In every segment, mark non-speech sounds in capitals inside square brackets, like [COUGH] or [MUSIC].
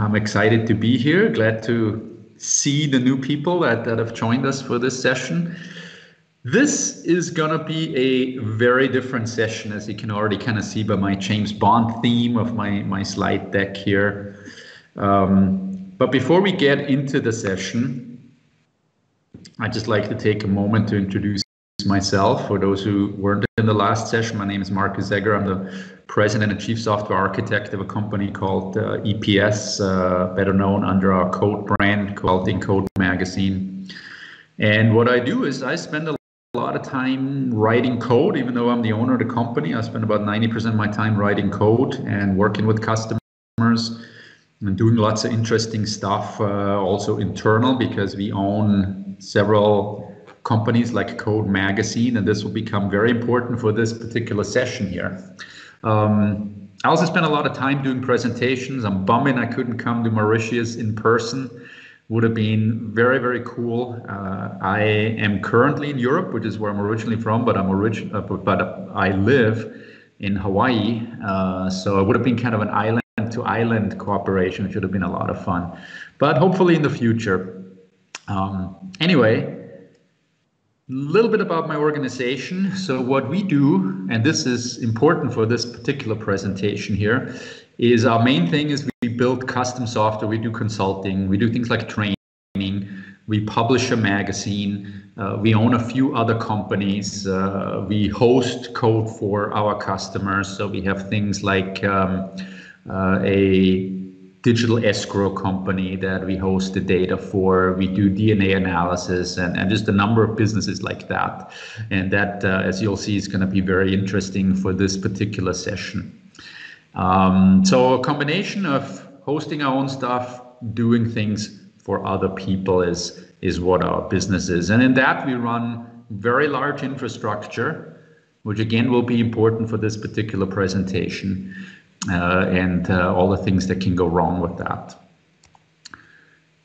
I'm excited to be here. Glad to see the new people that, that have joined us for this session. This is going to be a very different session, as you can already kind of see by my James Bond theme of my, my slide deck here. Um, but before we get into the session, I'd just like to take a moment to introduce myself. For those who weren't in the last session, my name is Markus Egger. I'm the president and chief software architect of a company called uh, EPS, uh, better known under our code brand called Code Magazine. And what I do is I spend a lot of time writing code, even though I'm the owner of the company. I spend about 90% of my time writing code and working with customers and doing lots of interesting stuff, uh, also internal, because we own several companies like Code Magazine, and this will become very important for this particular session here. Um, I also spent a lot of time doing presentations. I'm bumming I couldn't come to Mauritius in person. Would have been very, very cool. Uh, I am currently in Europe, which is where I'm originally from, but I'm origin, uh, but, I live in Hawaii. Uh, so it would have been kind of an island to island cooperation, which would have been a lot of fun. But hopefully in the future. Um, anyway, little bit about my organization. So what we do, and this is important for this particular presentation here, is our main thing is we build custom software, we do consulting, we do things like training, we publish a magazine, uh, we own a few other companies, uh, we host code for our customers. So we have things like um, uh, a digital escrow company that we host the data for. We do DNA analysis and, and just a number of businesses like that. And that, uh, as you'll see, is going to be very interesting for this particular session. Um, so a combination of hosting our own stuff, doing things for other people is, is what our business is. And in that, we run very large infrastructure, which again will be important for this particular presentation and uh, all the things that can go wrong with that.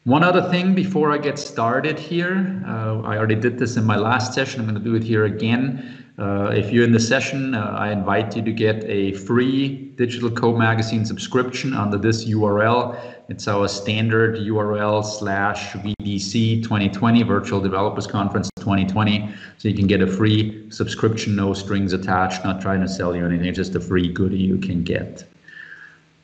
One other thing before I get started here, uh, I already did this in my last session. I'm going to do it here again. Uh, if you're in the session, uh, I invite you to get a free Digital Code Magazine subscription under this URL. It's our standard URL slash VDC 2020, Virtual Developers Conference 2020. So you can get a free subscription, no strings attached, not trying to sell you anything, just a free goodie you can get.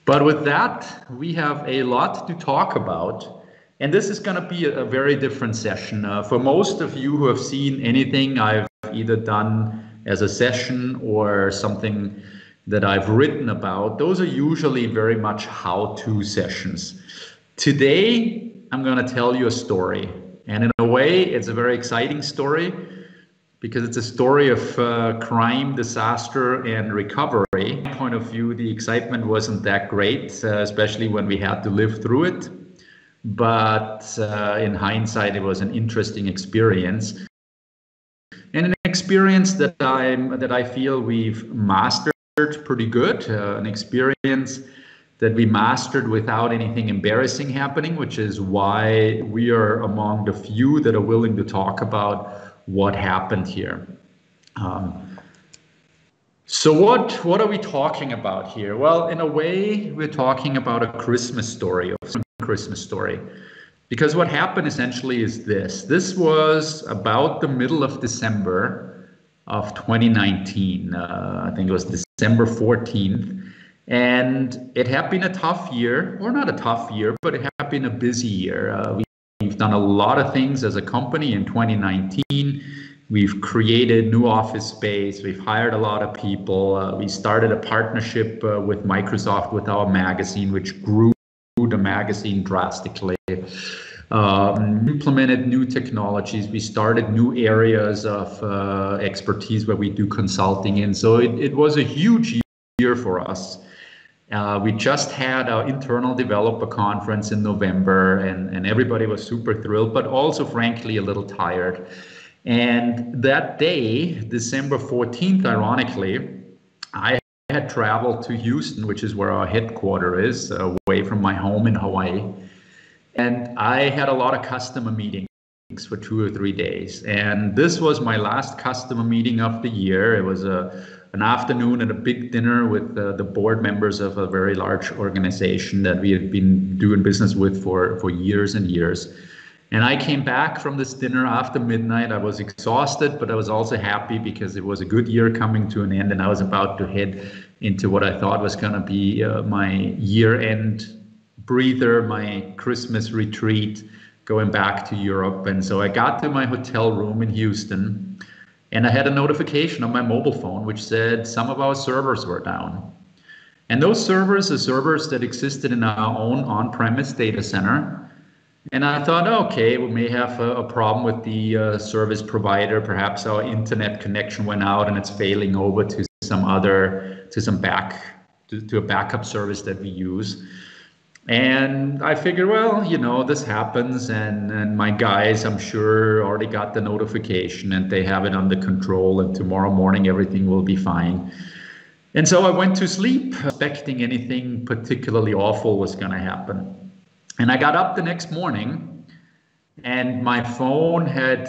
But with that, we have a lot to talk about. And this is going to be a, very different session. Uh, for most of you who have seen anything I've either done as a session or something that I've written about, those are usually very much how to sessions. Today, I'm going to tell you a story. And in a way, it's a very exciting story because it's a story of uh, crime, disaster, and recovery. point of view, the excitement wasn't that great, uh, especially when we had to live through it. But uh, in hindsight, it was an interesting experience. Experience that I'm that I feel we've mastered pretty good, uh, an experience that we mastered without anything embarrassing happening, which is why we are among the few that are willing to talk about what happened here. Um, so what what are we talking about here? Well, in a way, we're talking about a Christmas story, a Christmas story. Because what happened essentially is this. This was about the middle of December of 2019. Uh, I think it was December 14th. And it had been a tough year, or not a tough year, but it had been a busy year. Uh, we, we've done a lot of things as a company in 2019. We've created new office space. We've hired a lot of people. Uh, we started a partnership uh, with Microsoft with our magazine, which grew the magazine drastically um, implemented new technologies. We started new areas of uh, expertise where we do consulting in. So it, it was a huge year for us. Uh, we just had our internal developer conference in November, and, and everybody was super thrilled, but also, frankly, a little tired. And that day, December 14th, ironically, I had traveled to Houston, which is where our headquarters is, away from my home in Hawaii. And I had a lot of customer meetings. for two or three days. And this was my last customer meeting of the year. It was a an afternoon and a big dinner with uh, the board members of a very large organization that we had been doing business with for, for years and years. And I came back from this dinner after midnight. I was exhausted, but I was also happy because it was a good year coming to an end, and I was about to head into what I thought was going to be uh, my year end breather, my Christmas retreat, going back to Europe. And so I got to my hotel room in Houston and I had a notification on my mobile phone which said some of our servers were down. And those servers are servers that existed in our own on premise data center. And I thought, okay, we may have a, a problem with the uh, service provider. Perhaps our internet connection went out and it's failing over to some other, to some back, to, to a backup service that we use. And I figured, well, you know, this happens, and, and my guys, I'm sure, already got the notification and they have it under control, and tomorrow morning everything will be fine. And so I went to sleep, expecting anything particularly awful was going to happen. And I got up the next morning, and my phone had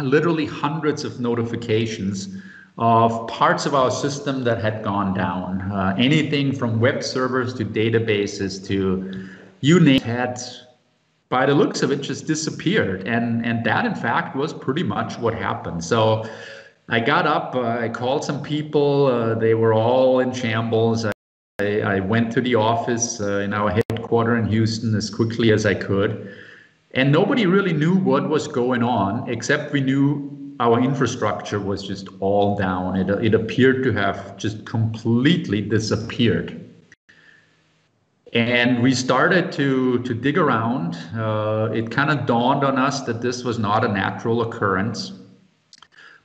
literally hundreds of notifications of parts of our system that had gone down. Uh, anything from web servers to databases to you name it had, by the looks of it, just disappeared. And, and that, in fact, was pretty much what happened. So I got up, uh, I called some people, uh, they were all in shambles. I, I went to the office uh, in our headquarters in Houston as quickly as I could. And nobody really knew what was going on, except we knew our infrastructure was just all down. It, it appeared to have just completely disappeared. And we started to, to dig around. Uh, it kind of dawned on us that this was not a natural occurrence.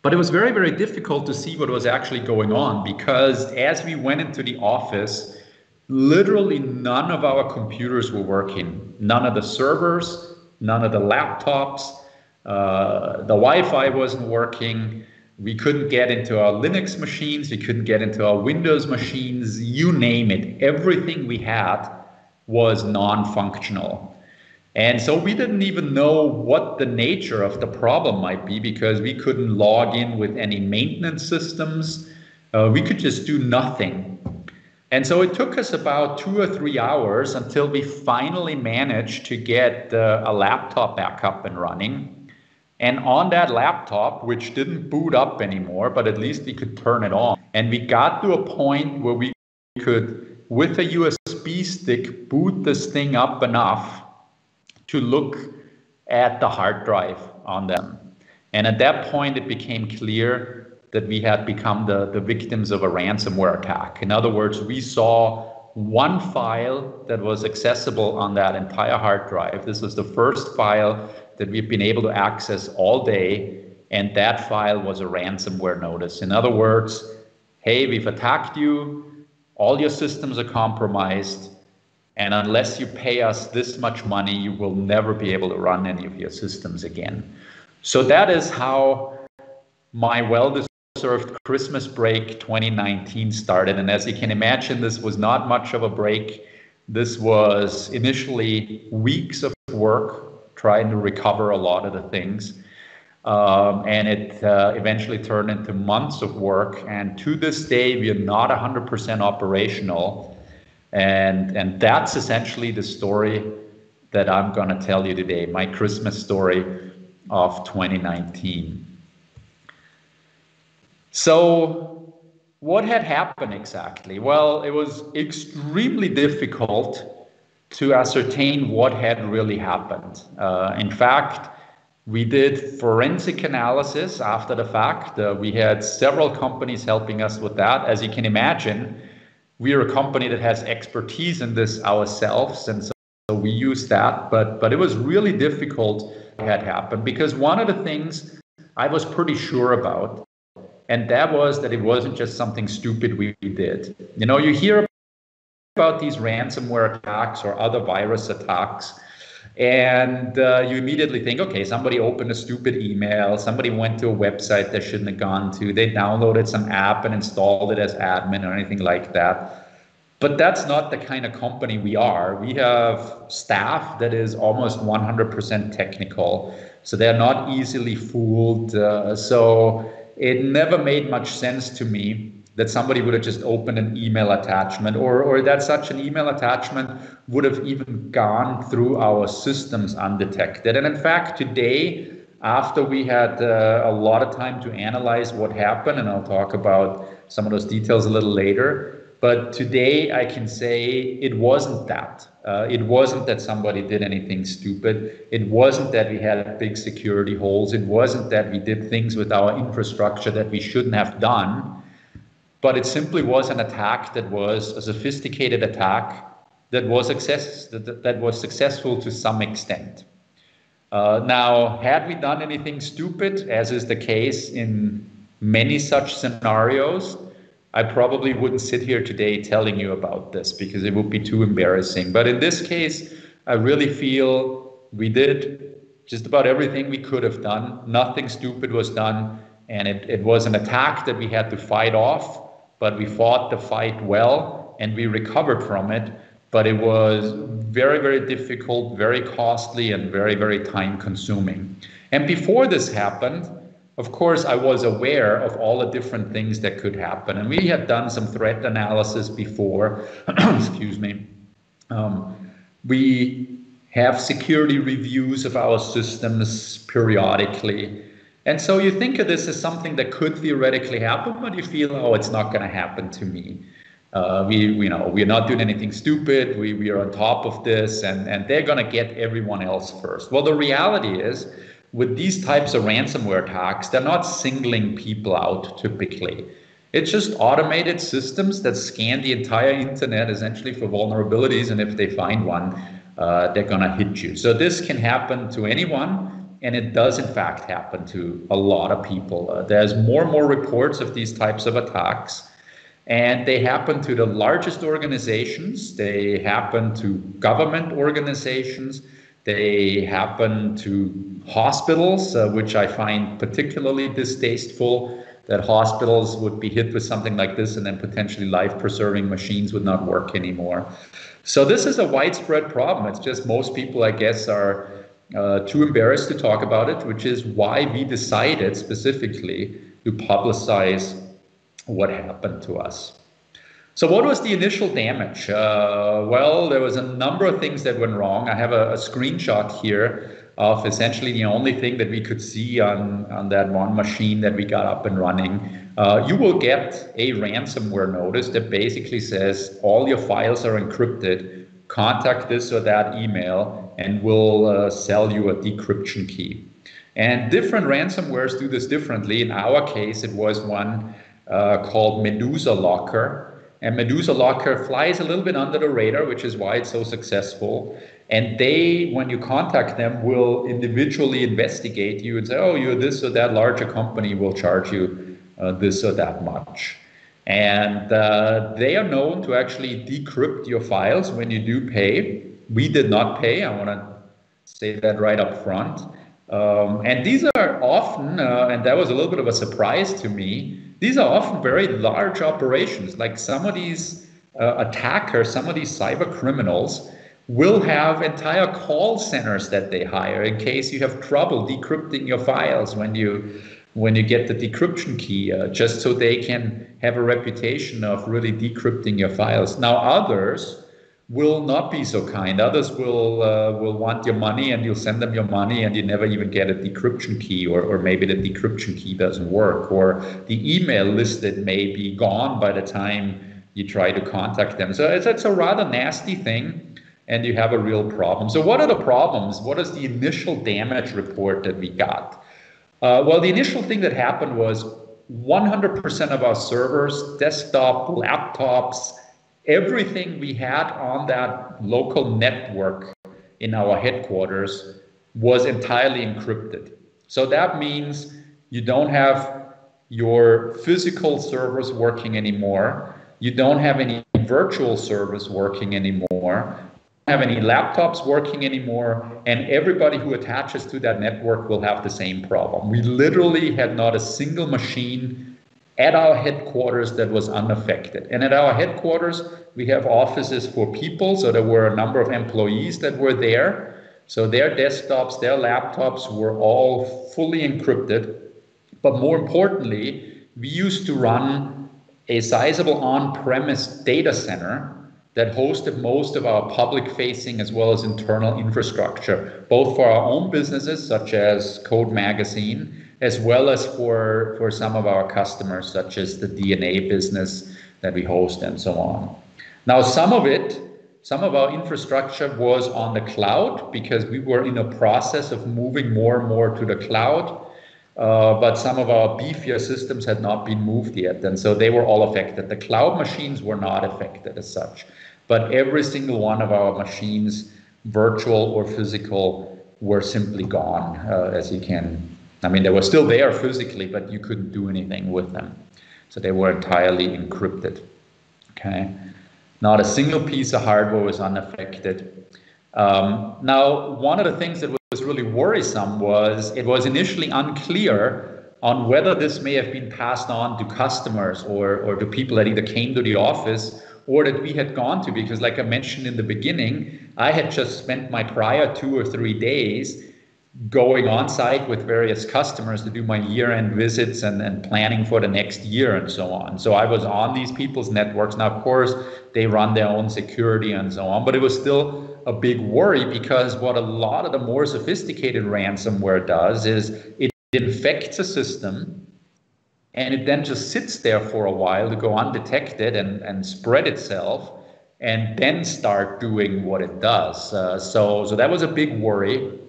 But it was very, very difficult to see what was actually going on because as we went into the office, literally none of our computers were working. None of the servers, none of the laptops, uh, the Wi-Fi wasn't working. We couldn't get into our Linux machines. We couldn't get into our Windows machines. You name it. Everything we had was non-functional. And so we didn't even know what the nature of the problem might be because we couldn't log in with any maintenance systems. Uh, we could just do nothing. And so it took us about two or three hours until we finally managed to get uh, a laptop back up and running. And on that laptop, which didn't boot up anymore, but at least we could turn it on. And we got to a point where we could, with a USB stick, boot this thing up enough to look at the hard drive on them. And at that point, it became clear that we had become the, the victims of a ransomware attack. In other words, we saw one file that was accessible on that entire hard drive. This was the first file that we've been able to access all day, and that file was a ransomware notice. In other words, hey, we've attacked you, all your systems are compromised, and unless you pay us this much money, you will never be able to run any of your systems again. So that is how my well deserved Christmas break 2019 started. And as you can imagine, this was not much of a break. This was initially weeks of work trying to recover a lot of the things. Um, and it uh, eventually turned into months of work. And to this day, we are not 100% operational. And, and that's essentially the story that I'm going to tell you today my Christmas story of 2019. So, what had happened exactly? Well, it was extremely difficult to ascertain what had really happened. Uh, in fact, we did forensic analysis after the fact. Uh, we had several companies helping us with that. As you can imagine, we are a company that has expertise in this ourselves, and so, so we use that. But but it was really difficult had happened because one of the things I was pretty sure about, and that was that it wasn't just something stupid we did. You know, you hear about these ransomware attacks or other virus attacks and uh, you immediately think okay somebody opened a stupid email somebody went to a website they shouldn't have gone to they downloaded some app and installed it as admin or anything like that But that's not the kind of company we are. We have staff that is almost 100% technical, so they're not easily fooled. Uh, so it never made much sense to me that somebody would have just opened an email attachment or, or that such an email attachment would have even gone through our systems undetected. And in fact, today, after we had uh, a lot of time to analyze what happened, and I'll talk about some of those details a little later, but today I can say it wasn't that. Uh, it wasn't that somebody did anything stupid. It wasn't that we had big security holes. It wasn't that we did things with our infrastructure that we shouldn't have done. But it simply was an attack that was a sophisticated attack that was success that, that was successful to some extent. Uh, now, had we done anything stupid, as is the case in many such scenarios, I probably wouldn't sit here today telling you about this because it would be too embarrassing. But in this case, I really feel we did just about everything we could have done. Nothing stupid was done. And it, it was an attack that we had to fight off, but we fought the fight well and we recovered from it. But it was very, very difficult, very costly, and very, very time consuming. And before this happened, of course, I was aware of all the different things that could happen. And we had done some threat analysis before. [CLEARS THROAT] Excuse me. Um, we have security reviews of our systems periodically. And so you think of this as something that could theoretically happen, but you feel, oh, it's not going to happen to me. Uh, we, you know, we're not doing anything stupid. We, we are on top of this, and, and they're going to get everyone else first. Well, the reality is with these types of ransomware attacks, they're not singling people out typically. It's just automated systems that scan the entire internet essentially for vulnerabilities. And if they find one, uh, they're going to hit you. So this can happen to anyone. And it does, in fact, happen to a lot of people. Uh, there's more and more reports of these types of attacks. And they happen to the largest organizations, they happen to government organizations, they happen to hospitals, uh, which I find particularly distasteful that hospitals would be hit with something like this and then potentially life preserving machines would not work anymore. So, this is a widespread problem. It's just most people, I guess, are uh, too embarrassed to talk about it, which is why we decided specifically to publicize what happened to us. So what was the initial damage? Uh, well, there was a number of things that went wrong. I have a, a, screenshot here of essentially the only thing that we could see on, on that one machine that we got up and running. Uh, you will get a ransomware notice that basically says all your files are encrypted. Contact this or that email and we'll uh, sell you a decryption key. And different ransomwares do this differently. In our case, it was one uh, called Medusa Locker and Medusa Locker flies a little bit under the radar, which is why it's so successful. And they, when you contact them, will individually investigate you and say, oh, you're this or that larger company will charge you uh, this or that much. And uh, they are known to actually decrypt your files when you do pay. We did not pay. I want to say that right up front. Um, and these are often, uh, and that was a little bit of a surprise to me, these are often very large operations. Like some of these uh, attackers, some of these cyber criminals will have entire call centers that they hire in case you have trouble decrypting your files when you when you get the decryption key, uh, just so they can have a reputation of really decrypting your files. Now others will not be so kind. Others will uh, will want your money, and you'll send them your money, and you never even get a decryption key, or or maybe the decryption key doesn't work, or the email listed may be gone by the time you try to contact them. So it's it's a rather nasty thing, and you have a real problem. So what are the problems? What is the initial damage report that we got? Uh, well, the initial thing that happened was 100% of our servers, desktop, laptops, everything we had on that local network in our headquarters was entirely encrypted. So that means you don't have your physical servers working anymore. You don't have any virtual servers working anymore. Have any laptops working anymore, and everybody who attaches to that network will have the same problem. We literally had not a single machine at our headquarters that was unaffected. And at our headquarters, we have offices for people. So there were a number of employees that were there. So their desktops, their laptops were all fully encrypted. But more importantly, we used to run a sizable on premise data center that hosted most of our public facing as well as internal infrastructure, both for our own businesses, such as Code Magazine, as well as for, for some of our customers, such as the DNA business that we host and so on. Now, some of it, some of our infrastructure was on the cloud because we were in a process of moving more and more to the cloud. Uh, but some of our beefier systems had not been moved yet, and so they were all affected. The cloud machines were not affected as such, but every single one of our machines, virtual or physical, were simply gone, uh, as you can I mean, they were still there physically, but you couldn't do anything with them. So they were entirely encrypted. Okay. Not a single piece of hardware was unaffected. Um, now, one of the things that was really worrisome was it was initially unclear on whether this may have been passed on to customers or, or to people that either came to the office or that we had gone to. Because, like I mentioned in the beginning, I had just spent my prior two or three days going on site with various customers to do my year end visits and, and planning for the next year and so on. So I was on these people's networks. Now, of course, they run their own security and so on, but it was still a big worry because what a lot of the more sophisticated ransomware does is it infects a system and it then just sits there for a while to go undetected and, and spread itself and then start doing what it does. Uh, so, so that was a big worry.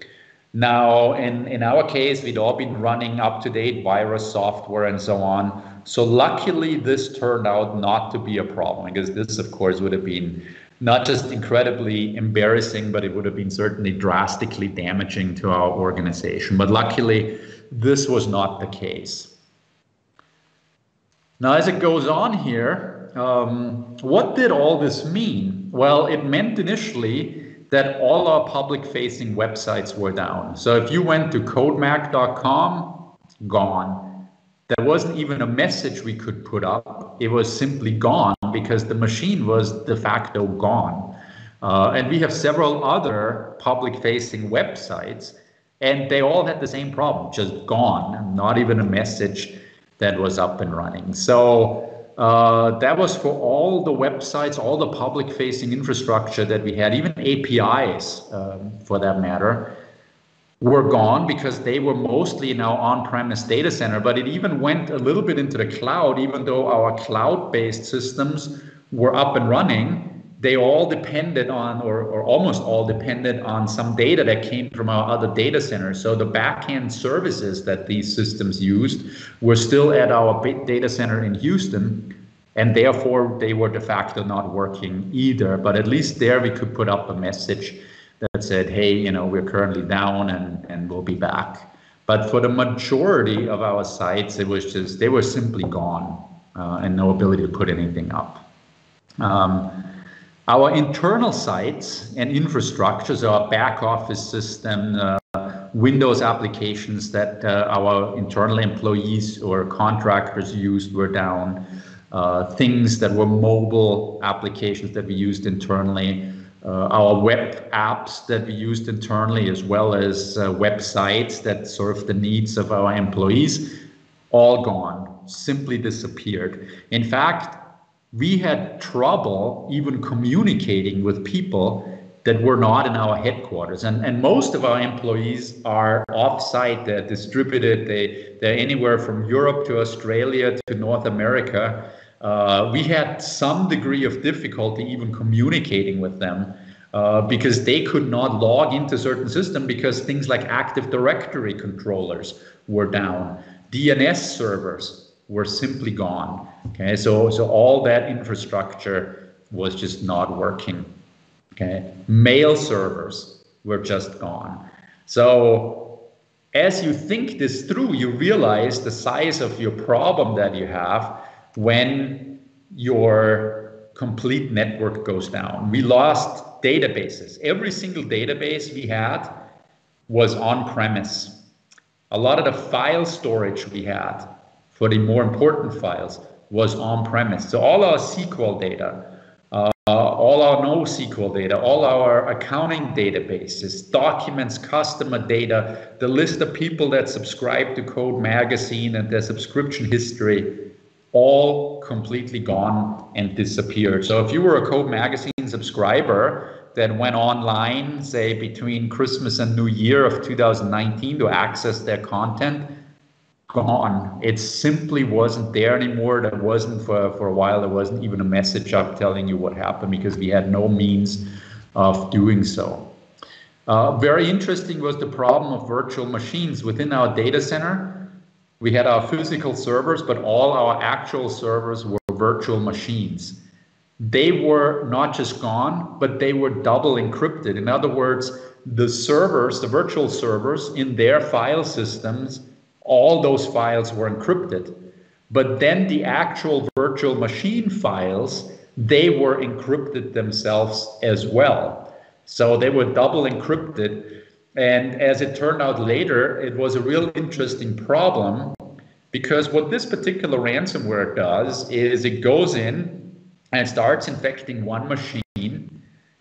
Now, in, in our case, we'd all been running up to date virus software and so on. So, luckily, this turned out not to be a problem because this, of course, would have been not just incredibly embarrassing, but it would have been certainly drastically damaging to our organization. But luckily, this was not the case. Now, as it goes on here, um, what did all this mean? Well, it meant initially that all our public facing websites were down. So if you went to codemag.com, gone. There wasn't even a message we could put up. It was simply gone because the machine was de facto gone. Uh, and we have several other public facing websites, and they all had the same problem just gone, not even a message that was up and running. So uh, that was for all the websites, all the public facing infrastructure that we had, even APIs um, for that matter, were gone because they were mostly in our on premise data center. But it even went a little bit into the cloud, even though our cloud based systems were up and running. They all depended on, or, or almost all depended on some data that came from our other data centers. So the backend services that these systems used were still at our data center in Houston and therefore they were de facto not working either. But at least there we could put up a message that said, hey, you know, we're currently down and, and we'll be back. But for the majority of our sites, it was just, they were simply gone uh, and no ability to put anything up. Um, our internal sites and infrastructures, our back office system, uh, Windows applications that uh, our internal employees or contractors used were down uh, things that were mobile applications that we used internally, uh, our web apps that we used internally, as well as uh, websites that serve the needs of our employees, all gone, simply disappeared. In fact, we had trouble even communicating with people that were not in our headquarters. And, and most of our employees are offsite, they're distributed, they, they're anywhere from Europe to Australia to North America. Uh, we had some degree of difficulty even communicating with them uh, because they could not log into certain system because things like Active Directory controllers were down, DNS servers were simply gone. Okay, so so all that infrastructure was just not working. Okay, mail servers were just gone. So as you think this through, you realize the size of your problem that you have when your complete network goes down. We lost databases. Every single database we had was on premise. A lot of the file storage we had for the more important files was on-premise. So all our SQL data, uh, all our NoSQL data, all our accounting databases, documents, customer data, the list of people that subscribe to Code Magazine and their subscription history, all completely gone and disappeared. So if you were a Code Magazine subscriber that went online, say between Christmas and New Year of 2019 to access their content, gone. It simply wasn't there anymore. There wasn't for, for a while, there wasn't even a message up telling you what happened because we had no means of doing so. Uh, very interesting was the problem of virtual machines within our data center. We had our physical servers, but all our actual servers were virtual machines. They were not just gone, but they were double encrypted. In other words, the servers, the virtual servers in their file systems all those files were encrypted. But then the actual virtual machine files, they were encrypted themselves as well. So they were double encrypted. And as it turned out later, it was a real interesting problem because what this particular ransomware does is it goes in and starts infecting one machine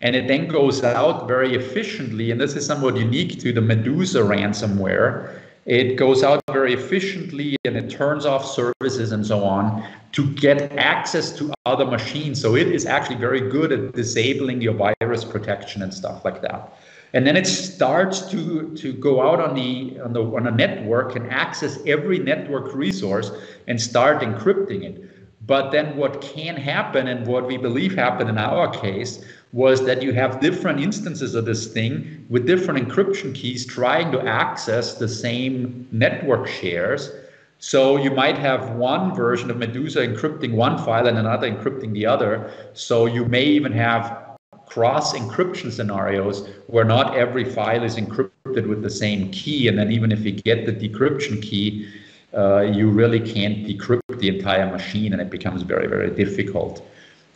and it then goes out very efficiently. And this is somewhat unique to the Medusa ransomware it goes out very efficiently and it turns off services and so on to get access to other machines. So it is actually very good at disabling your virus protection and stuff like that. And then it starts to, to go out on the on the on a network and access every network resource and start encrypting it. But then what can happen and what we believe happened in our case was that you have different instances of this thing with different encryption keys trying to access the same network shares. So you might have one version of Medusa encrypting one file and another encrypting the other. So you may even have cross encryption scenarios where not every file is encrypted with the same key. And then even if you get the decryption key, uh, you really can't decrypt the entire machine and it becomes very, very difficult.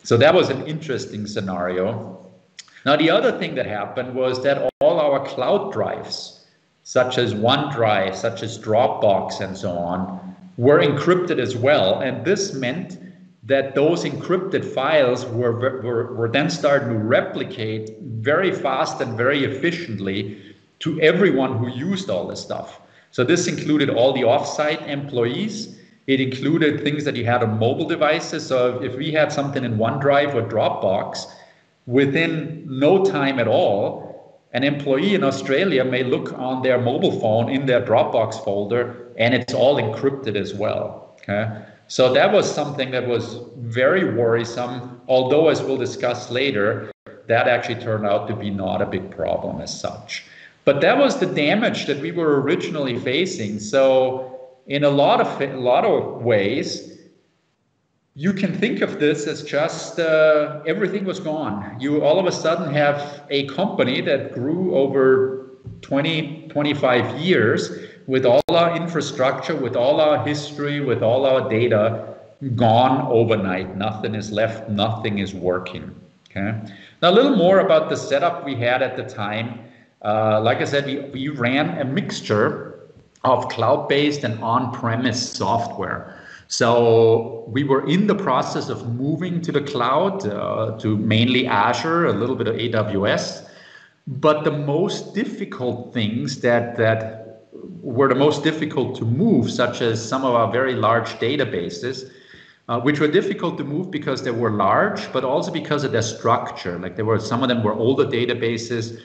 So that was an interesting scenario. Now, the other thing that happened was that all our cloud drives, such as OneDrive, such as Dropbox, and so on, were encrypted as well. And this meant that those encrypted files were, were, were then starting to replicate very fast and very efficiently to everyone who used all this stuff. So this included all the offsite employees. It included things that you had on mobile devices. So if we had something in OneDrive or Dropbox, within no time at all, an employee in Australia may look on their mobile phone in their Dropbox folder and it's all encrypted as well. Okay. So that was something that was very worrisome, although as we'll discuss later, that actually turned out to be not a big problem as such. But that was the damage that we were originally facing. So in a lot of a lot of ways, you can think of this as just uh, everything was gone. You all of a sudden have a company that grew over 20, 25 years with all our infrastructure, with all our history, with all our data gone overnight. Nothing is left, nothing is working. Okay. Now, a little more about the setup we had at the time. Uh, like I said, we, we ran a mixture of cloud-based and on-premise software. So we were in the process of moving to the cloud, uh, to mainly Azure, a little bit of AWS. But the most difficult things that that were the most difficult to move, such as some of our very large databases, uh, which were difficult to move because they were large, but also because of their structure. Like there were some of them were older databases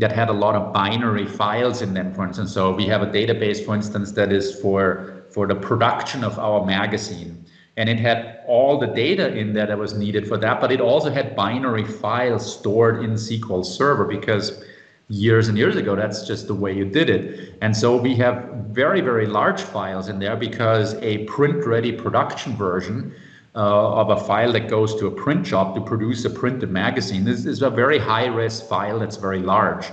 that had a lot of binary files in them, for instance. So we have a database, for instance, that is for, for the production of our magazine. And it had all the data in there that was needed for that, but it also had binary files stored in SQL Server because years and years ago, that's just the way you did it. And so we have very, very large files in there because a print ready production version uh, of a file that goes to a print shop to produce a printed magazine. This is a very high res file that's very large.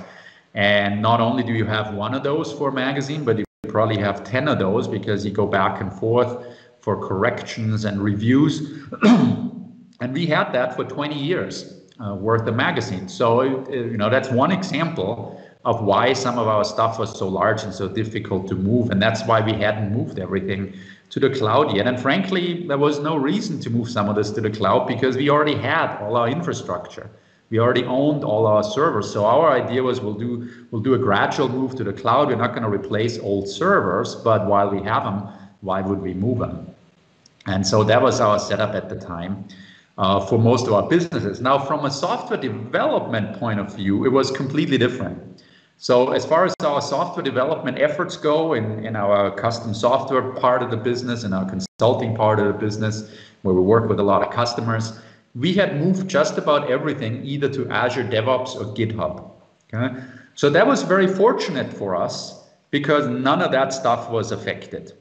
And not only do you have one of those for a magazine, but you probably have 10 of those because you go back and forth for corrections and reviews. [CLEARS THROAT] and we had that for 20 years uh, worth of magazines. So, uh, you know, that's one example of why some of our stuff was so large and so difficult to move. And that's why we hadn't moved everything to the cloud yet. And frankly, there was no reason to move some of this to the cloud because we already had all our infrastructure. We already owned all our servers. So our idea was we'll do we'll do a gradual move to the cloud. We're not going to replace old servers, but while we have them, why would we move them? And so that was our setup at the time uh, for most of our businesses. Now, from a software development point of view, it was completely different. So as far as our software development efforts go in, in our custom software part of the business and our consulting part of the business, where we work with a lot of customers, we had moved just about everything either to Azure DevOps or GitHub. Okay? So that was very fortunate for us because none of that stuff was affected.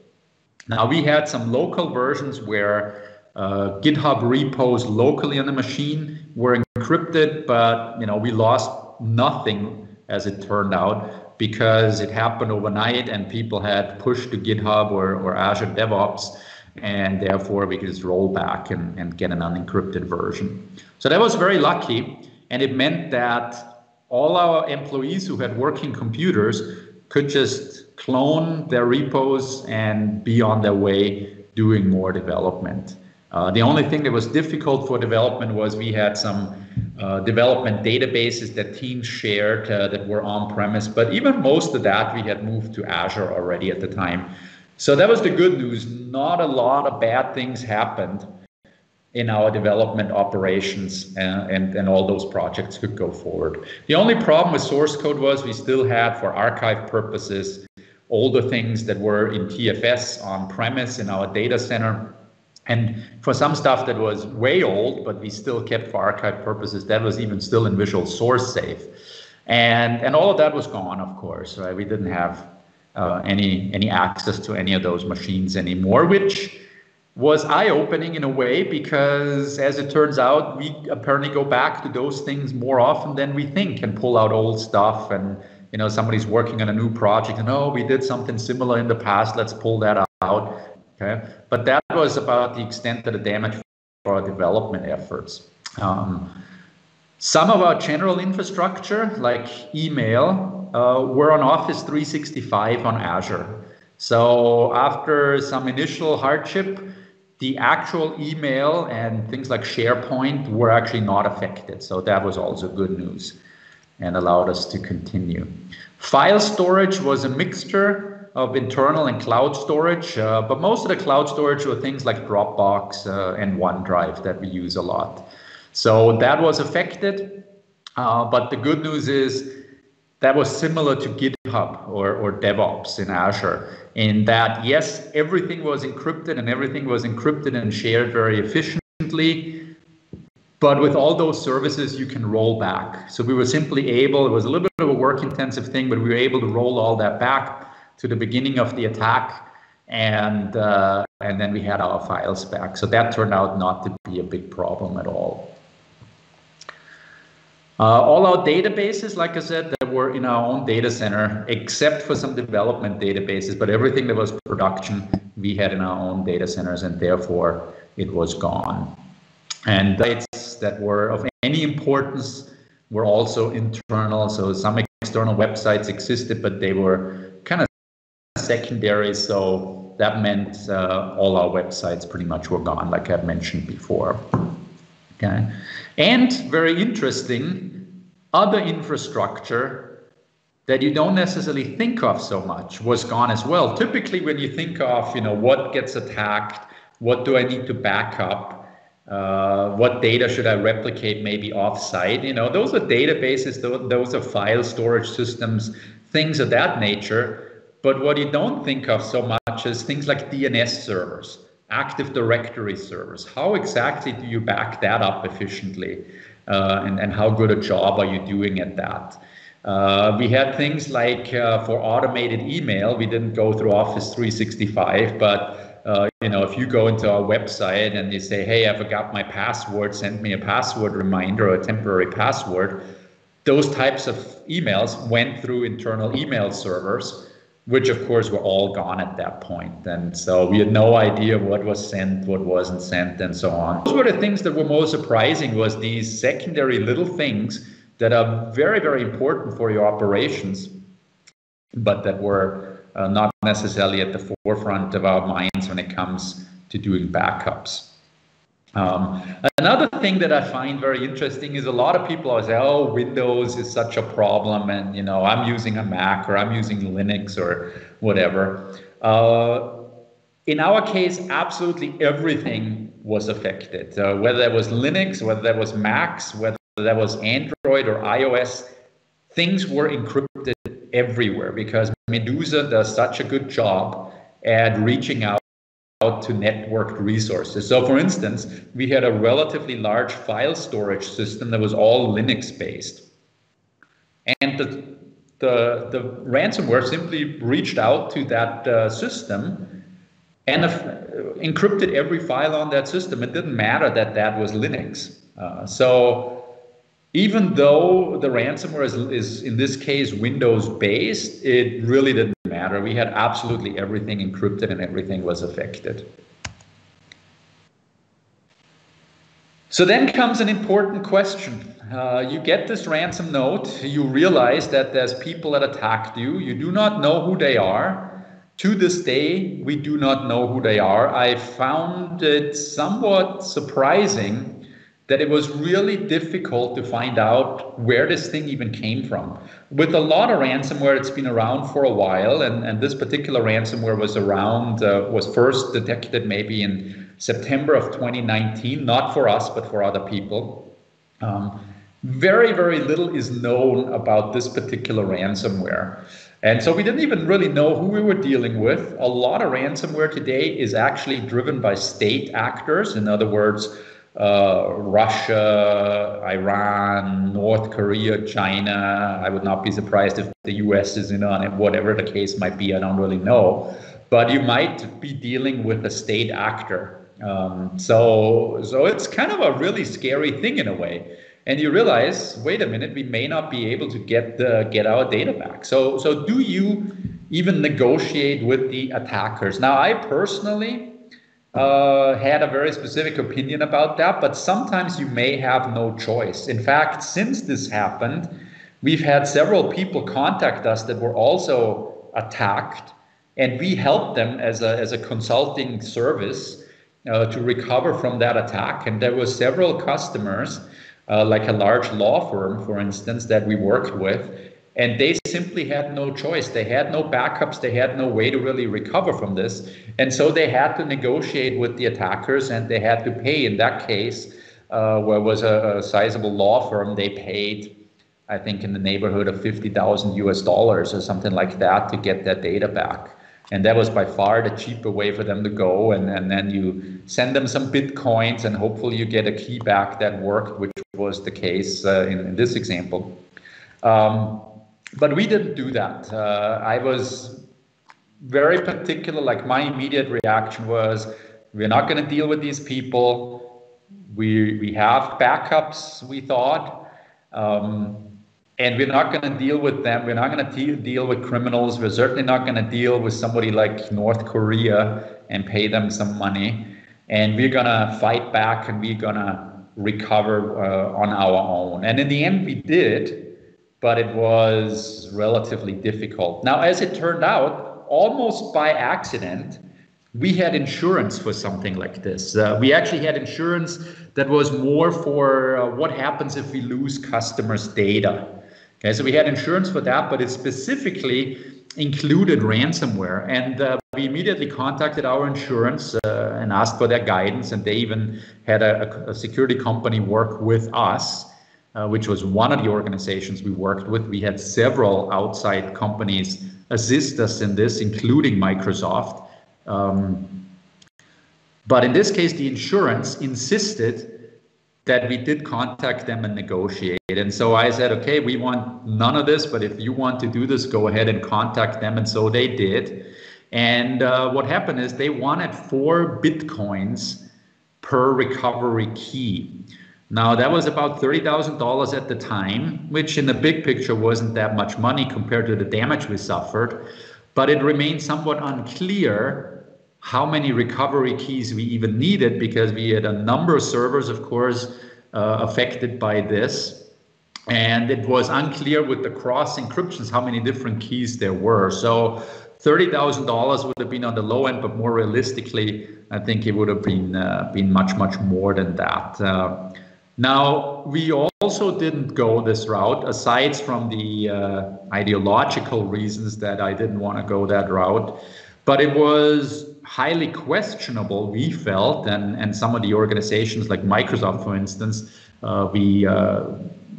Now we had some local versions where uh, GitHub repos locally on the machine were encrypted, but you know we lost nothing as it turned out because it happened overnight and people had pushed to GitHub or, or Azure DevOps and therefore we could just roll back and, and get an unencrypted version. So that was very lucky and it meant that all our employees who had working computers could just clone their repos and be on their way doing more development. Uh, the only thing that was difficult for development was we had some uh, development databases that teams shared uh, that were on premise, but even most of that we had moved to Azure already at the time. So that was the good news. Not a lot of bad things happened in our development operations and, uh, and, and all those projects could go forward. The only problem with source code was we still had, for archive purposes, all the things that were in TFS on premise in our data center. And for some stuff that was way old, but we still kept for archive purposes, that was even still in Visual Source Safe. And, and all of that was gone, of course, right? We didn't have uh, any, any access to any of those machines anymore, which was eye-opening in a way because as it turns out we apparently go back to those things more often than we think and pull out old stuff and you know somebody's working on a new project and oh we did something similar in the past let's pull that out okay but that was about the extent of the damage for our development efforts um, some of our general infrastructure like email uh, were on office 365 on azure so after some initial hardship the actual email and things like SharePoint were actually not affected. So that was also good news and allowed us to continue. File storage was a mixture of internal and cloud storage, uh, but most of the cloud storage were things like Dropbox uh, and OneDrive that we use a lot. So that was affected. Uh, but the good news is that was similar to GitHub or, or DevOps in Azure, in that, yes, everything was encrypted and everything was encrypted and shared very efficiently. But with all those services, you can roll back. So we were simply able, it was a little bit of a work intensive thing, but we were able to roll all that back to the beginning of the attack. And, uh, and then we had our files back. So that turned out not to be a big problem at all. Uh, all our databases, like I said, that were in our own data center, except for some development databases, but everything that was production, we had in our own data centers, and therefore it was gone. And sites that were of any importance were also internal. So some external websites existed, but they were secondary. So that meant uh, all our websites pretty much were gone, like I've mentioned before. Okay. And very interesting, other infrastructure that you don't necessarily think of so much was gone as well. Typically, when you think of, you know, what gets attacked, what do I need to back up, uh, what data should I replicate maybe offsite, you know, those are databases, those are file storage systems, things of that nature. But what you don't think of so much is things like DNS servers Active Directory servers. How exactly do you back that up efficiently? Uh, and, and how good a job are you doing at that? Uh, we had things like uh, for automated email, we didn't go through Office 365, but uh, you know, if you go into our website and you say, "Hey, I forgot my password. Send me a password reminder or a temporary password," those types of emails went through internal email servers which of course were all gone at that point. And so we had no idea what was sent, what wasn't sent, and so on. Those were the things that were most surprising was these secondary little things that are very, very important for your operations, but that were uh, not necessarily at the forefront of our minds when it comes to doing backups. Um, another thing that I find very interesting is a lot of people always say, "Oh, Windows is such a problem," and you know, I'm using a Mac or I'm using Linux or whatever. Uh, in our case, absolutely everything was affected. Uh, whether that was Linux, whether that was Macs, whether that was Android or iOS, things were encrypted everywhere because Medusa does such a good job at reaching out out to networked resources. So for instance, we had a relatively large file storage system that was all Linux based. And the, the, the ransomware simply reached out to that uh, system and uh, encrypted every file on that system. It didn't matter that that was Linux. Uh, so even though the ransomware is, is in this case Windows based, it really didn't matter. We had absolutely everything encrypted and everything was affected. So then comes an important question. Uh, you get this ransom note, you realize that there's people that attacked you, you do not know who they are. To this day, we do not know who they are. I found it somewhat surprising that it was really difficult to find out where this thing even came from. With a lot of ransomware, it's been around for a while, and, and this particular ransomware was around, uh, was first detected maybe in September of 2019, not for us, but for other people. Um, very, very little is known about this particular ransomware. And so we didn't even really know who we were dealing with. A lot of ransomware today is actually driven by state actors. In other words, uh, Russia, Iran, North Korea, China. I would not be surprised if the US is in on it, whatever the case might be. I don't really know. But you might be dealing with a state actor. Um, so, so it's kind of a really scary thing in a way. And you realize, wait a minute, we may not be able to get the, get our data back. So, so do you even negotiate with the attackers? Now, I personally, uh, had a very specific opinion about that, but sometimes you may have no choice. In fact, since this happened, we've had several people contact us that were also attacked, and we helped them as a, as a consulting service uh, to recover from that attack. And there were several customers, uh, like a large law firm, for instance, that we worked with, and they simply had no choice. They had no backups. They had no way to really recover from this. And so they had to negotiate with the attackers and they had to pay. In that case, uh, where was a, a sizable law firm, they paid, I think, in the neighborhood of 50,000 US dollars or something like that to get that data back. And that was by far the cheaper way for them to go. And, and then you send them some bitcoins and hopefully you get a key back that worked, which was the case uh, in, in, this example. Um, but we didn't do that. Uh, I was very particular. Like my immediate reaction was, we're not going to deal with these people. We we have backups. We thought. Um, and we're not going to deal with them. We're not going to deal with criminals. We're certainly not going to deal with somebody like North Korea and pay them some money. And we're going to fight back and we're going to recover uh, on our own. And in the end, we did but it was relatively difficult. Now, as it turned out, almost by accident, we had insurance for something like this. Uh, we actually had insurance that was more for uh, what happens if we lose customers' data. Okay, so we had insurance for that, but it specifically included ransomware. And uh, we immediately contacted our insurance uh, and asked for their guidance, and they even had a, a security company work with us uh, which was one of the organizations we worked with. We had several outside companies assist us in this, including Microsoft. Um, but in this case, the insurance insisted that we did contact them and negotiate. And so I said, okay, we want none of this, but if you want to do this, go ahead and contact them. And so they did. And uh, what happened is they wanted four bitcoins per recovery key. Now, that was about $30,000 at the time, which in the big picture wasn't that much money compared to the damage we suffered. But it remained somewhat unclear how many recovery keys we even needed because we had a number of servers, of course, uh, affected by this. And it was unclear with the cross encryptions how many different keys there were. So $30,000 would have been on the low end, but more realistically, I think it would have been uh, been much much more than that. Uh, now we also didn't go this route, aside from the uh, ideological reasons that I didn't want to go that route, but it was highly questionable. We felt, and and some of the organizations like Microsoft, for instance, uh, we uh,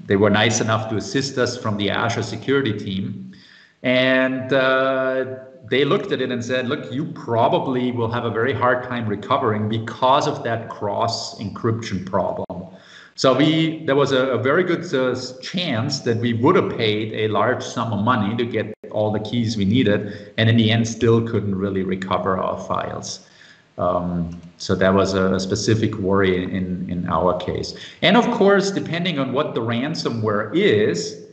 they were nice enough to assist us from the Azure security team, and uh, they looked at it and said, look, you probably will have a very hard time recovering because of that cross encryption problem. So we there was a, a very good uh, chance that we would have paid a large sum of money to get all the keys we needed, and in the end, still couldn't really recover our files. Um, so that was a, specific worry in, in our case. And of course, depending on what the ransomware is,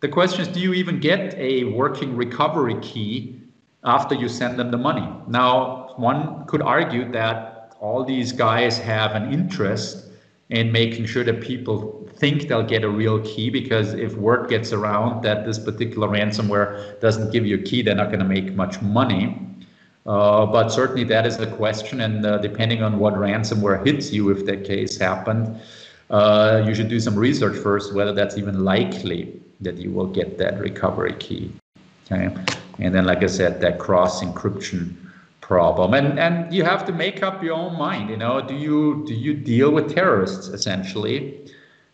the question is, do you even get a working recovery key after you send them the money. Now, one could argue that all these guys have an interest in making sure that people think they'll get a real key because if word gets around that this particular ransomware doesn't give you a key, they're not going to make much money. Uh, but certainly that is a question, and uh, depending on what ransomware hits you, if that case happened, uh, you should do some research first whether that's even likely that you will get that recovery key. Okay. And then, like I said, that cross encryption problem. And and you have to make up your own mind. You know, do you do you deal with terrorists essentially?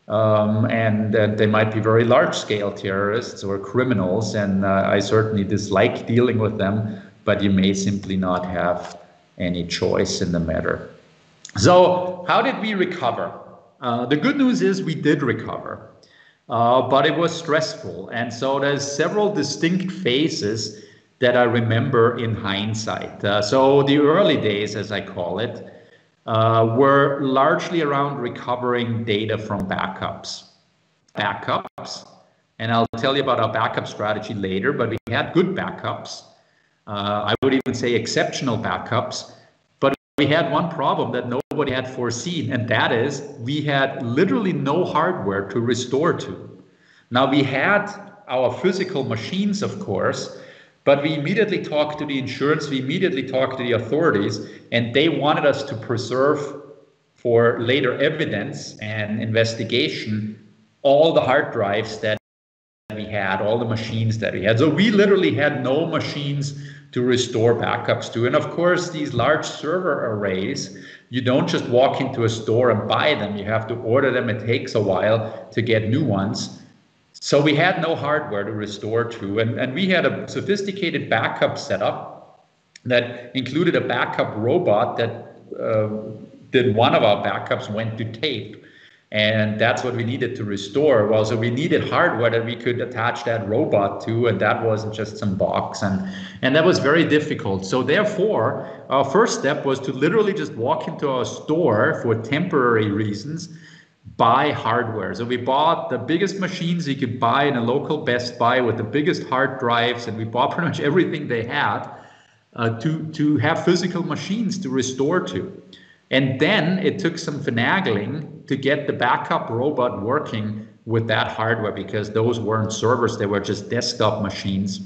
Um, and, they might be very large scale terrorists or criminals. And uh, I certainly dislike dealing with them, but you may simply not have any choice in the matter. So, how did we recover? Uh, the good news is we did recover. Uh, but it was stressful. And so there's several distinct phases that I remember in hindsight. Uh, so the early days, as I call it, uh, were largely around recovering data from backups. Backups, and I'll tell you about our backup strategy later, but we had good backups. Uh, I would even say exceptional backups. But we had one problem that nobody had foreseen, and that is we had literally no hardware to restore to. Now, we had our physical machines, of course, but we immediately talked to the insurance, we immediately talked to the authorities, and they wanted us to preserve for later evidence and investigation all the hard drives that we had, all the machines that we had. So we literally had no machines to restore backups to. And of course, these large server arrays, you don't just walk into a store and buy them. You have to order them. It takes a while to get new ones. So we had no hardware to restore to. And, and we had a sophisticated backup setup that included a backup robot that uh, did one of our backups, went to tape and that's what we needed to restore well so we needed hardware that we could attach that robot to and that wasn't just some box and and that was very difficult so therefore our first step was to literally just walk into our store for temporary reasons buy hardware so we bought the biggest machines you could buy in a local best buy with the biggest hard drives and we bought [LAUGHS] pretty much everything they had uh, to to have physical machines to restore to and then it took some finagling to get the backup robot working with that hardware because those weren't servers, they were just desktop machines.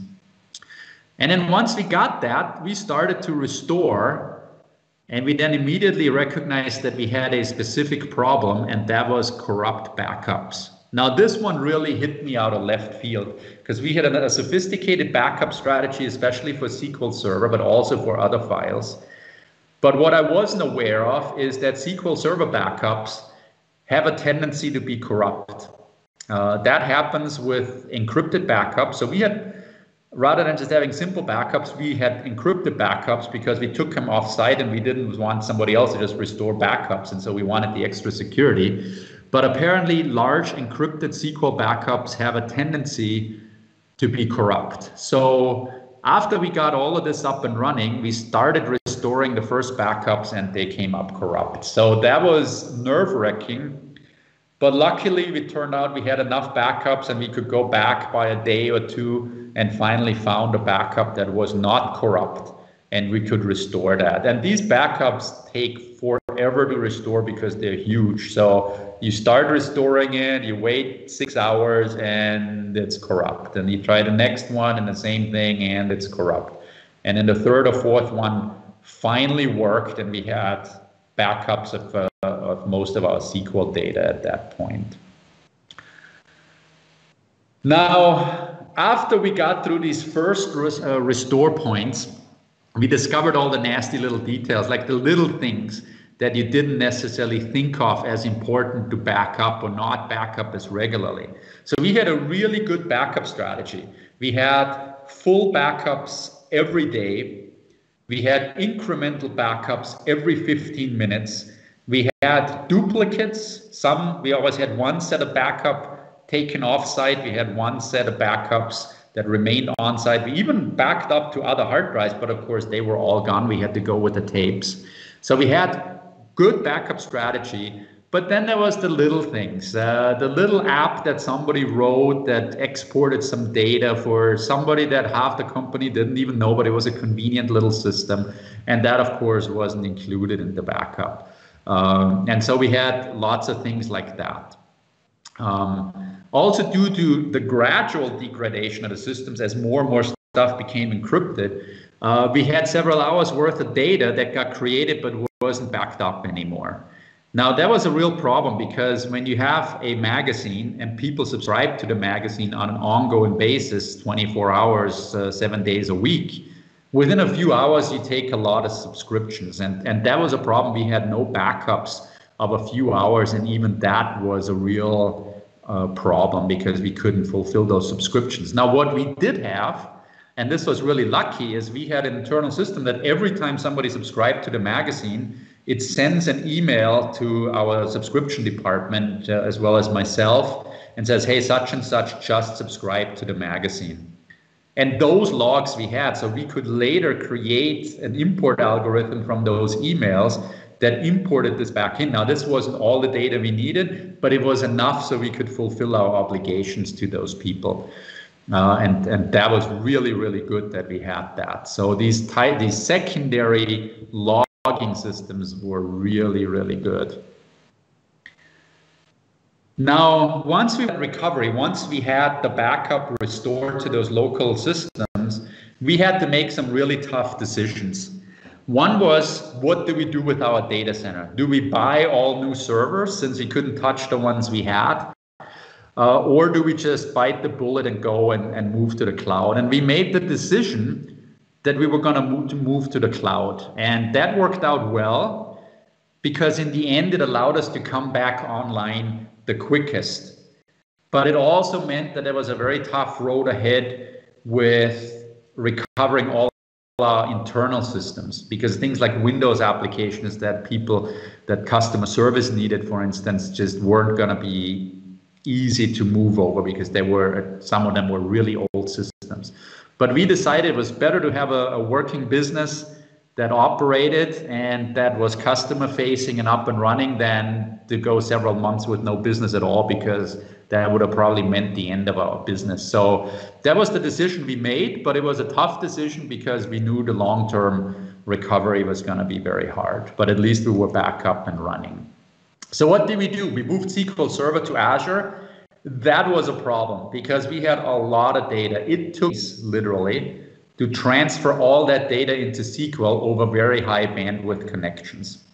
And then once we got that, we started to restore. And we then immediately recognized that we had a specific problem, and that was corrupt backups. Now, this one really hit me out of left field because we had a, sophisticated backup strategy, especially for SQL Server, but also for other files. But what I wasn't aware of is that SQL Server backups have a tendency to be corrupt. Uh, that happens with encrypted backups. So we had, rather than just having simple backups, we had encrypted backups because we took them off site and we didn't want somebody else to just restore backups. And so we wanted the extra security. But apparently, large encrypted SQL backups have a tendency to be corrupt. So after we got all of this up and running, we started restoring the first backups and they came up corrupt. So that was nerve wracking. But luckily, it turned out we had enough backups and we could go back by a day or two and finally found a backup that was not corrupt and we could restore that. And these backups take forever to restore because they're huge. So you start restoring it, you wait six hours, and it's corrupt. And you try the next one, and the same thing, and it's corrupt. And then the third or fourth one finally worked, and we had backups of, uh, of most of our SQL data at that point. Now, after we got through these first res uh, restore points, we discovered all the nasty little details, like the little things that you didn't necessarily think of as important to back up or not back up as regularly. So we had a really good backup strategy. We had full backups every day. We had incremental backups every 15 minutes. We had duplicates. Some, we always had one set of backup taken offsite. We had one set of backups that remained on site. We even backed up to other hard drives, but of course they were all gone. We had to go with the tapes. So we had good backup strategy. But then there was the little things, uh, the little app that somebody wrote that exported some data for somebody that half the company didn't even know, but it was a convenient little system. And that, of course, wasn't included in the backup. Um, and so we had lots of things like that. Um, also, due to the gradual degradation of the systems as more and more stuff became encrypted, uh, we had several hours worth of data that got created but wasn't backed up anymore. Now, that was a real problem because when you have a magazine and people subscribe to the magazine on an ongoing basis, 24 hours, uh, seven days a week, within a few hours, you take a lot of subscriptions. And, and that was a problem. We had no backups of a few hours, and even that was a real uh, problem because we couldn't fulfill those subscriptions. Now, what we did have, and this was really lucky, is we had an internal system that every time somebody subscribed to the magazine, it sends an email to our subscription department uh, as well as myself and says, hey, such and such just subscribed to the magazine. And those logs we had, so we could later create an import algorithm from those emails that imported this back in. Now, this wasn't all the data we needed, but it was enough so we could fulfill our obligations to those people. Uh, and and that was really really good that we had that. So these these secondary logging systems were really really good. Now, once we had recovery, once we had the backup restored to those local systems, we had to make some really tough decisions. One was, what do we do with our data center? Do we buy all new servers since we couldn't touch the ones we had? Uh, or do we just bite the bullet and go and, and move to the cloud? And we made the decision that we were going move to move to the cloud. And that worked out well because in the end, it allowed us to come back online the quickest. But it also meant that there was a very tough road ahead with recovering all our internal systems because things like Windows applications that people, that customer service needed, for instance, just weren't going to be easy to move over because they were, some of them were really old systems. But we decided it was better to have a, a working business that operated and that was customer facing and up and running than to go several months with no business at all because that would have probably meant the end of our business. So that was the decision we made, but it was a tough decision because we knew the long term recovery was going to be very hard. But at least we were back up and running. So what did we do? We moved SQL Server to Azure. That was a problem because we had a lot of data. It took literally to transfer all that data into SQL over very high bandwidth connections.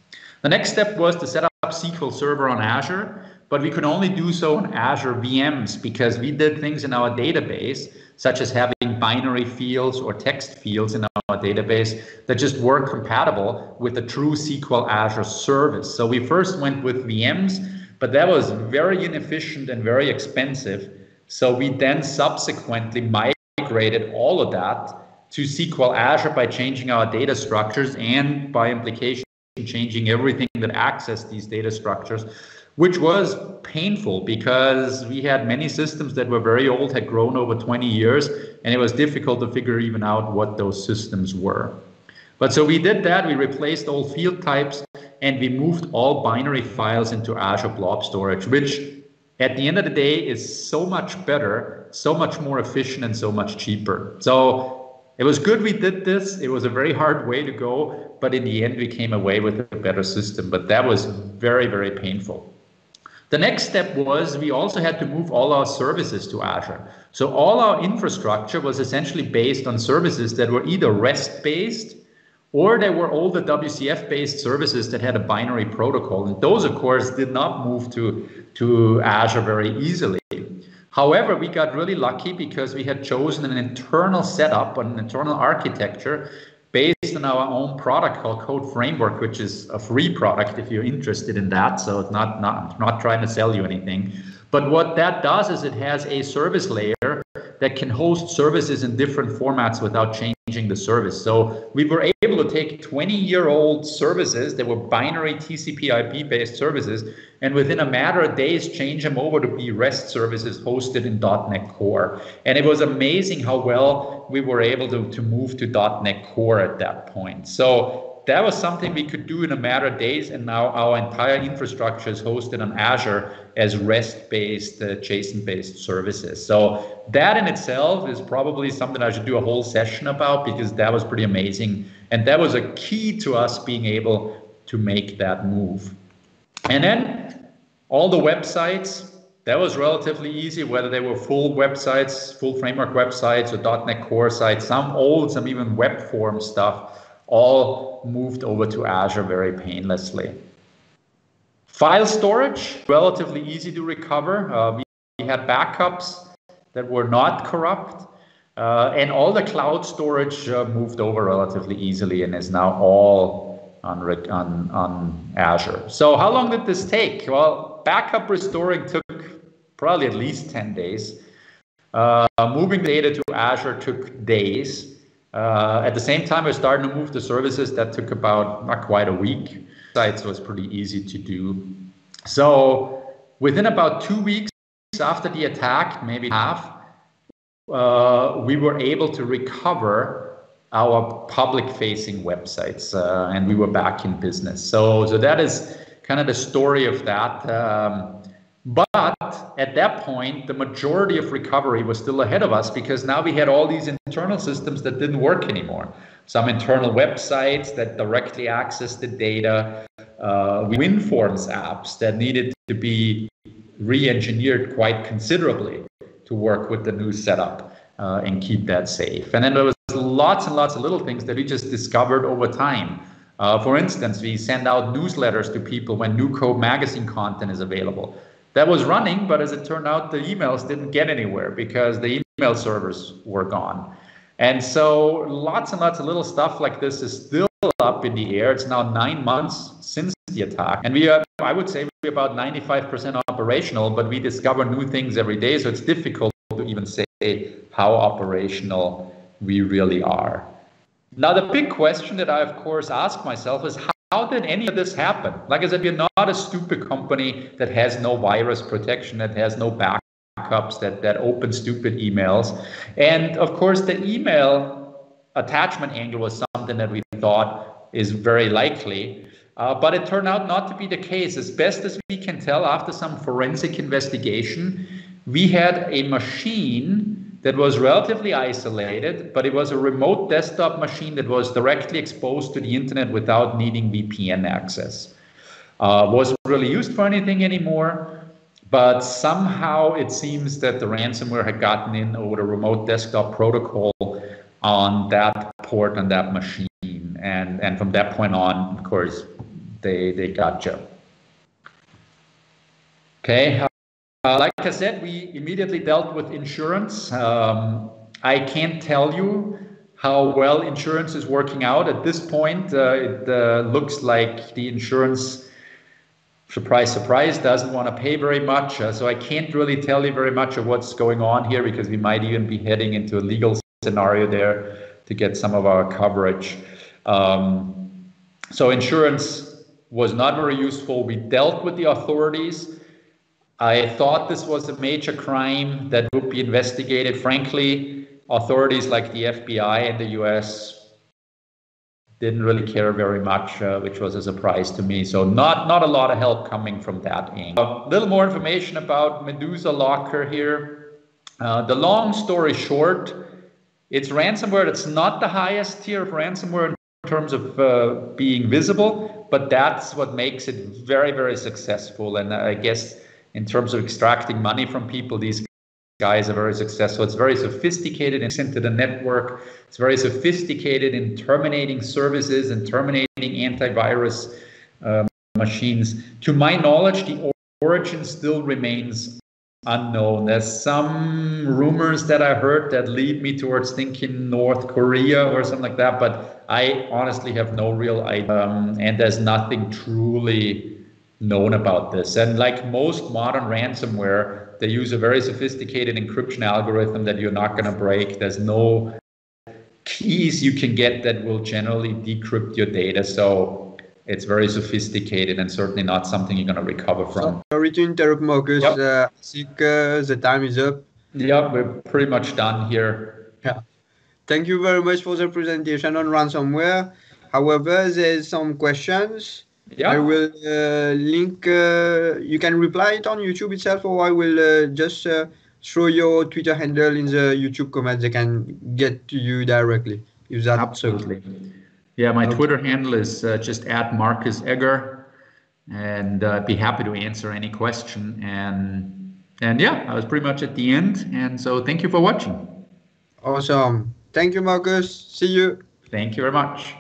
The next step was to set up SQL Server on Azure, but we could only do so on Azure VMs because we did things in our database, such as having binary fields or text fields in our database that just weren't compatible with the true SQL Azure service. So we first went with VMs, but that was very inefficient and very expensive. So we then subsequently migrated all of that to SQL Azure by changing our data structures and by implication changing everything that accessed these data structures, which was painful because we had many systems that were very old, had grown over 20 years, and it was difficult to figure even out what those systems were. But so we did that, we replaced all field types, and we moved all binary files into Azure Blob Storage, which at the end of the day is so much better, so much more efficient, and so much cheaper. So it was good we did this. It was a very hard way to go, but in the end, we came away with a better system. But that was very, very painful. The next step was we also had to move all our services to Azure. So all our infrastructure was essentially based on services that were either REST based or they were all the WCF based services that had a binary protocol. And those, of course, did not move to, to Azure very easily. However, we got really lucky because we had chosen an internal setup, an internal architecture based on our own product called Code Framework, which is a free product if you're interested in that. So it's not not not trying to sell you anything. But what that does is it has a service layer that can host services in different formats without changing the service. So we were able to take 20 year old services that were binary TCP IP based services and within a matter of days change them over to be REST services hosted in .NET Core. And it was amazing how well we were able to, to move to .NET Core at that point. So that was something we could do in a matter of days, and now our entire infrastructure is hosted on Azure as REST-based, uh, JSON-based services. So that in itself is probably something I should do a whole session about because that was pretty amazing, and that was a key to us being able to make that move. And then all the websites, that was relatively easy, whether they were full websites, full framework websites, or .NET Core sites, some old, some even web form stuff all moved over to Azure very painlessly. File storage, relatively easy to recover. Uh, we had backups that were not corrupt. Uh, and all the cloud storage uh, moved over relatively easily and is now all on, on, on Azure. So how long did this take? Well, backup restoring took probably at least 10 days. Uh, moving data to Azure took days. Uh, at the same time, we're starting to move the services. That took about not quite a week. Sites was pretty easy to do. So within about two weeks after the attack, maybe half, uh, we were able to recover our public-facing websites, uh, and we were back in business. So, so that is kind of the story of that. Um, but at that point, the majority of recovery was still ahead of us because now we had all these internal systems that didn't work anymore. Some internal websites that directly access the data, uh, WinForms apps that needed to be re engineered quite considerably to work with the new setup uh, and keep that safe. And then there was lots and lots of little things that we just discovered over time. Uh, for instance, we send out newsletters to people when new code magazine content is available that was running, but as it turned out, the emails didn't get anywhere because the email servers were gone. And so lots and lots of little stuff like this is still up in the air. It's now nine months since the attack. And we are, I would say, we're about 95% operational, but we discover new things every day. So it's difficult to even say how operational we really are. Now, the big question that I, of course, ask myself is how did any of this happen? Like I said, we're not a stupid company that has no virus protection, that has no backups, that, that open stupid emails. And of course, the email attachment angle was something that we thought is very likely. Uh, but it turned out not to be the case. As best as we can tell, after some forensic investigation, we had a machine that was relatively isolated, but it was a remote desktop machine that was directly exposed to the internet without needing VPN access. Uh, wasn't really used for anything anymore, but somehow it seems that the ransomware had gotten in over the remote desktop protocol on that port on that machine. And, and from that point on, of course, they, they got you. Okay, uh, like I said, we immediately dealt with insurance. Um, I can't tell you how well insurance is working out at this point. Uh, it uh, looks like the insurance, surprise, surprise, doesn't want to pay very much. Uh, so I can't really tell you very much of what's going on here because we might even be heading into a legal scenario there to get some of our coverage. Um, so insurance was not very useful. We dealt with the authorities. I thought this was a major crime that would be investigated. Frankly, authorities like the FBI in the US didn't really care very much, uh, which was a surprise to me. So not not a lot of help coming from that angle. A little more information about Medusa Locker here. Uh, the long story short, it's ransomware that's not the highest tier of ransomware in terms of uh, being visible, but that's what makes it very, very successful. And I guess in terms of extracting money from people, these guys are very successful. It's very sophisticated into the network. It's very sophisticated in terminating services and terminating antivirus uh, machines. To my knowledge, the origin still remains unknown. There's some rumors that I heard that lead me towards thinking North Korea or something like that, but I honestly have no real idea. Um, and there's nothing truly known about this. And like most modern ransomware, they use a very sophisticated encryption algorithm that you're not going to break. There's no keys you can get that will generally decrypt your data. So it's very sophisticated and certainly not something you're going to recover from. Sorry to interrupt, Markus. Yep. Uh, I think uh, the time is up. Yeah, we're pretty much done here. Yeah. Thank you very much for the presentation on ransomware. However, there's some questions. Yeah. I will uh, link, uh, you can reply it on YouTube itself, or I will uh, just uh, throw your Twitter handle in the YouTube comments. They can get to you directly. Is that Absolutely. Yeah, my okay. Twitter handle is uh, just at Markus Egger, and uh, I'd be happy to answer any question. And and yeah, I was pretty much at the end. And so thank you for watching. Awesome. Thank you, Markus. See you. Thank you very much.